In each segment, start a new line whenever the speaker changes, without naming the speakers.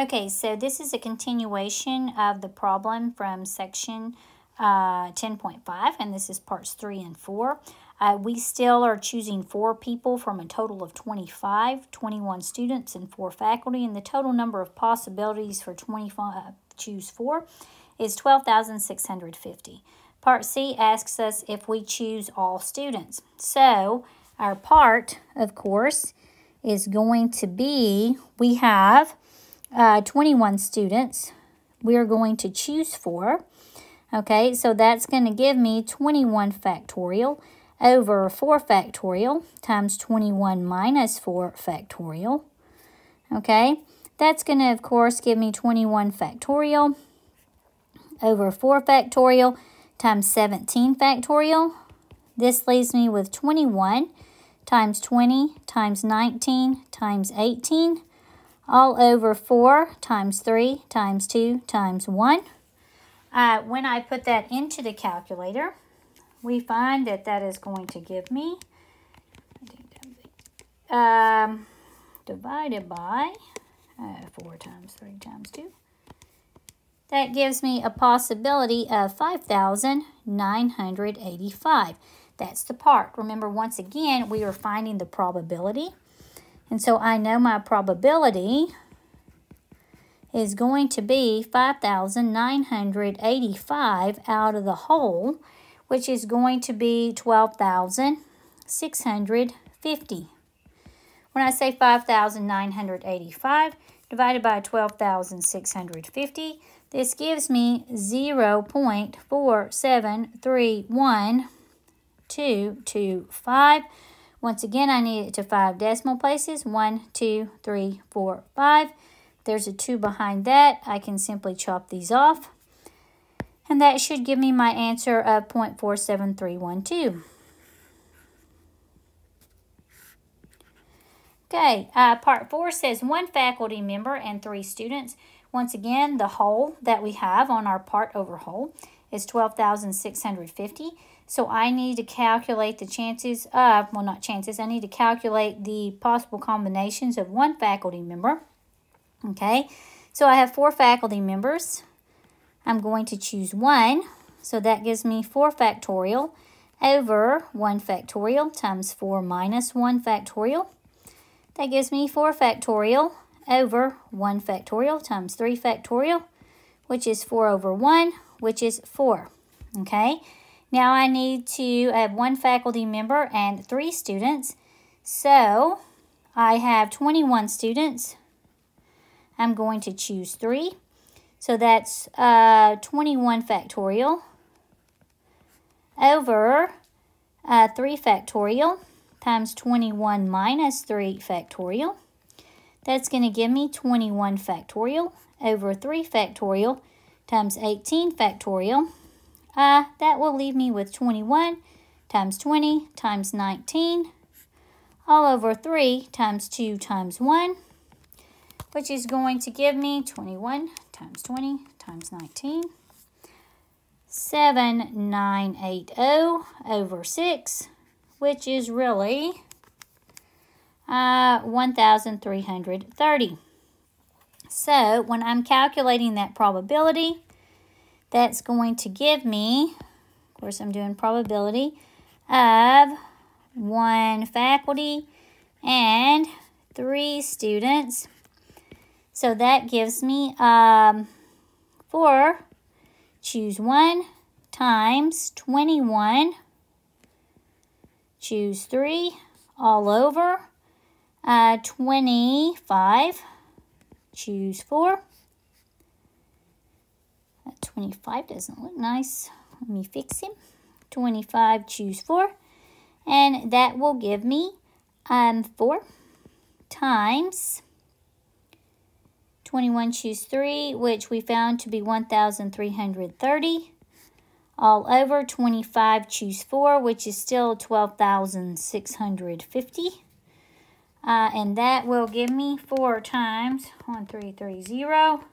Okay, so this is a continuation of the problem from section uh, 10.5, and this is parts 3 and 4. Uh, we still are choosing four people from a total of 25, 21 students and four faculty, and the total number of possibilities for 25 choose four is 12,650. Part C asks us if we choose all students. So our part, of course, is going to be, we have uh, 21 students we are going to choose for. Okay, so that's going to give me 21 factorial over 4 factorial times 21 minus 4 factorial. Okay, that's going to, of course, give me 21 factorial over 4 factorial times 17 factorial. This leaves me with 21 times 20 times 19 times 18 all over 4 times 3 times 2 times 1. Uh, when I put that into the calculator, we find that that is going to give me um, divided by uh, 4 times 3 times 2. That gives me a possibility of 5,985. That's the part. Remember, once again, we are finding the probability. And so I know my probability is going to be 5,985 out of the whole, which is going to be 12,650. When I say 5,985 divided by 12,650, this gives me 0 0.4731225. Once again, I need it to five decimal places. One, two, three, four, five. There's a 2 behind that. I can simply chop these off. And that should give me my answer of 0.47312. Okay, uh, part 4 says one faculty member and three students. Once again, the whole that we have on our part over whole is 12,650. So I need to calculate the chances of, well not chances, I need to calculate the possible combinations of one faculty member. Okay, so I have four faculty members. I'm going to choose one. So that gives me 4 factorial over 1 factorial times 4 minus 1 factorial. That gives me 4 factorial over 1 factorial times 3 factorial, which is 4 over 1, which is 4. Okay, now I need to have one faculty member and three students. So I have 21 students. I'm going to choose 3. So that's uh, 21 factorial over uh, 3 factorial times 21 minus 3 factorial. That's going to give me 21 factorial over 3 factorial times 18 factorial. Uh, that will leave me with 21 times 20 times 19 all over 3 times 2 times 1, which is going to give me 21 times 20 times 19. 7980 over 6, which is really uh, 1,330. So when I'm calculating that probability, that's going to give me, of course I'm doing probability, of one faculty and three students. So that gives me um, four, choose one times 21, choose three, all over, uh, 25, choose 4. That 25 doesn't look nice. Let me fix him. 25, choose 4. And that will give me um, 4 times 21, choose 3, which we found to be 1,330 all over 25 choose 4 which is still 12,650 uh, and that will give me 4 times 1330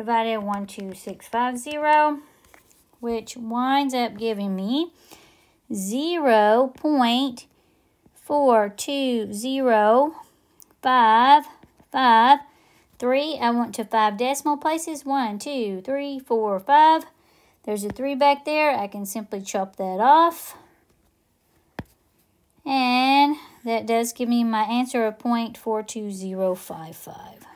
divided 12650 which winds up giving me 0 0.42055 3, I want to 5 decimal places. One, two, three, four, five. There's a 3 back there. I can simply chop that off. And that does give me my answer of 0.42055.